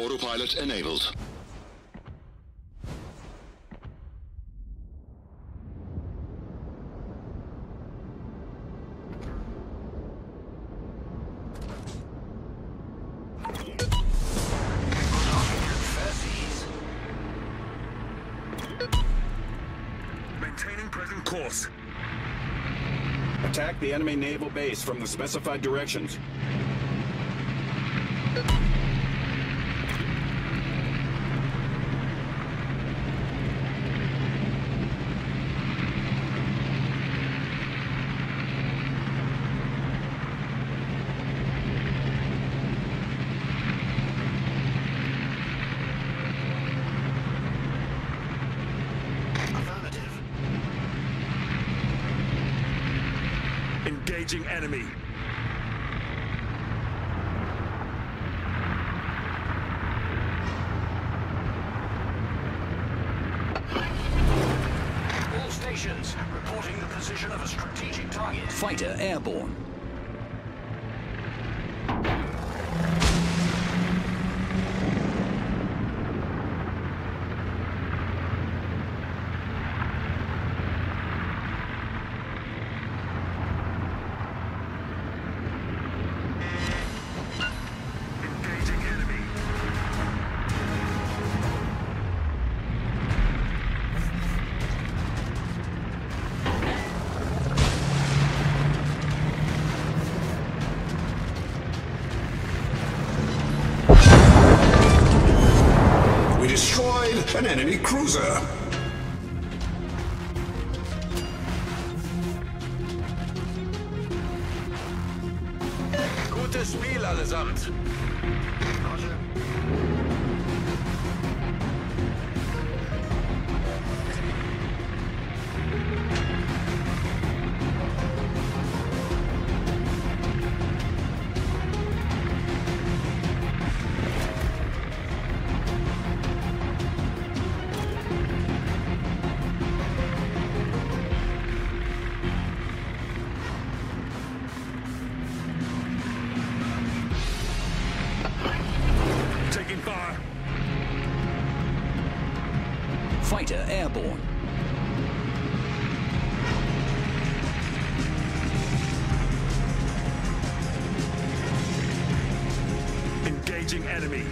Autopilot enabled. Maintaining present course. Attack the enemy naval base from the specified directions. Engaging enemy. All stations reporting the position of a strategic target. Fighter airborne. Engaging enemy.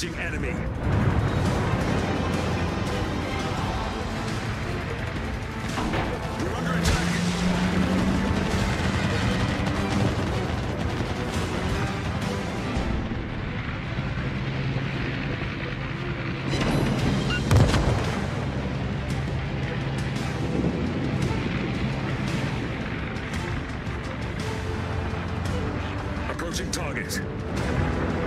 Engaging enemy. Approaching target.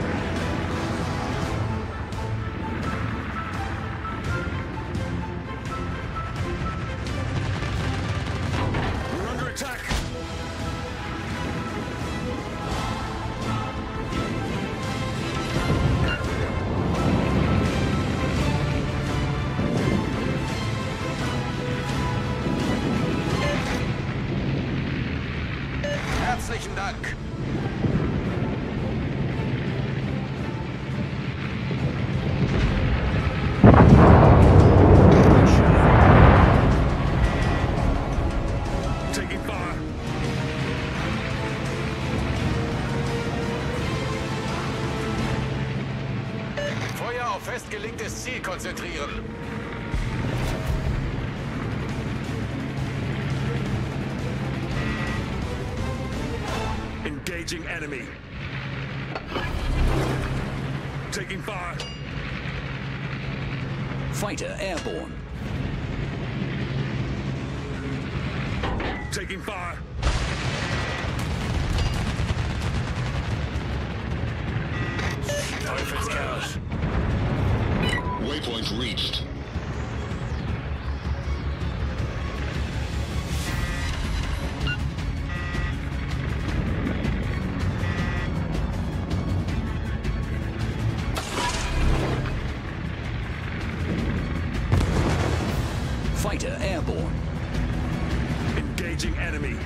Fighter airborne. Taking fire. Teufelskerl. Waypoint reached. Fighter airborne. Engaging enemy.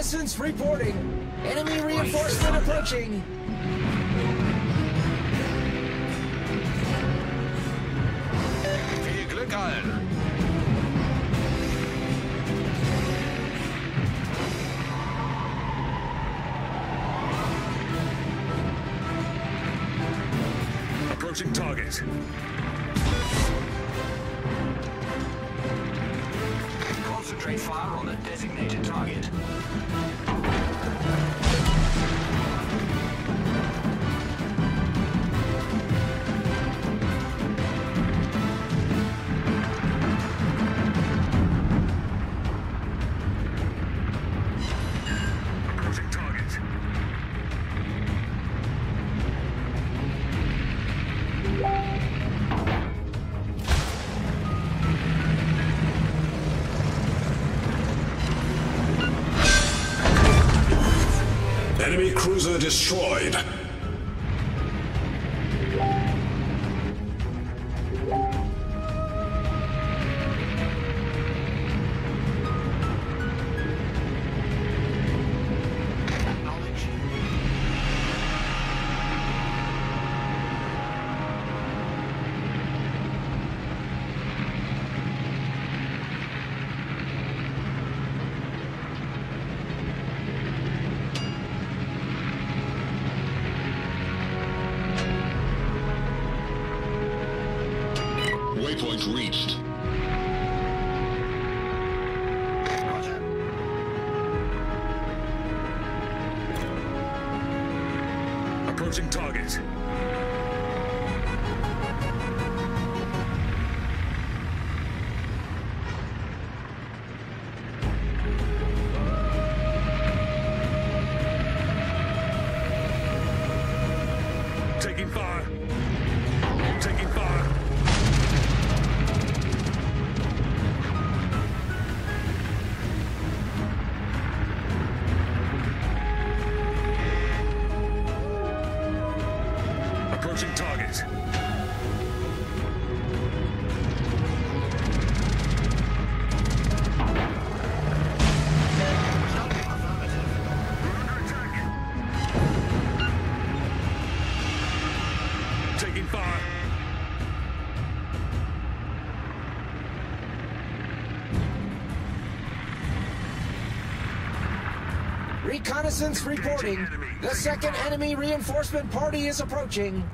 Reconnaissance reporting. Enemy reinforcement approaching. Viel Glück allen. Approaching target. Designated target. Enemy cruiser destroyed. Waypoint reached. Roger. Approaching target. Reconnaissance reporting. The second enemy reinforcement party is approaching.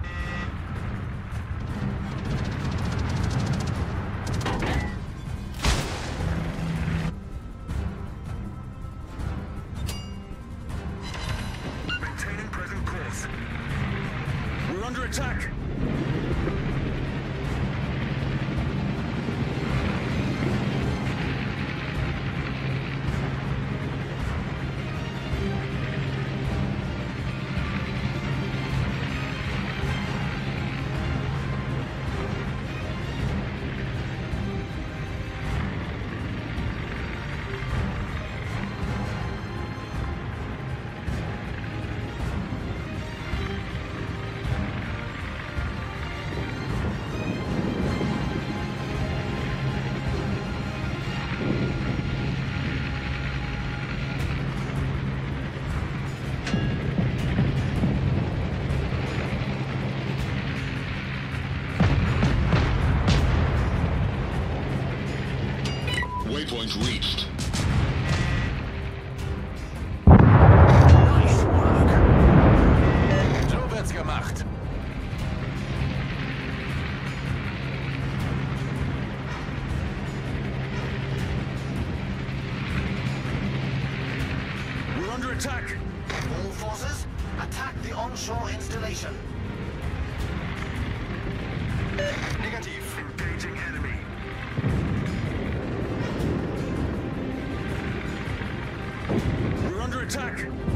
Waypoint reached. Nice work. So wird's gemacht. We're under attack. All forces, attack the onshore installation. Negative. Engaging enemy. Under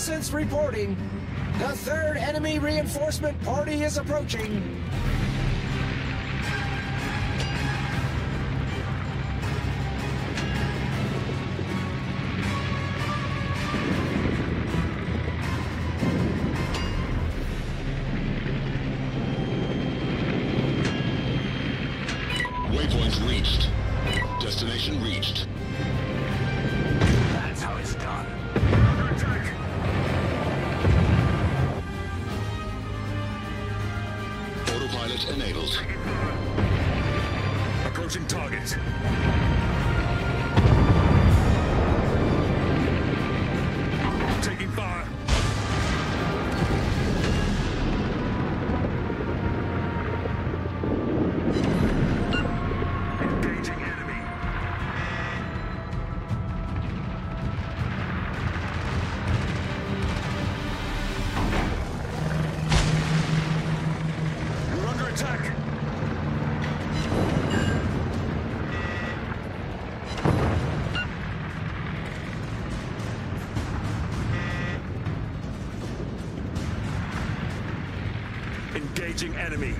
Reconnaissance reporting. The third enemy reinforcement party is approaching. Waypoint reached. Destination reached. That's how it's done. Enabled. Approaching target. Enemy.